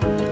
Bye.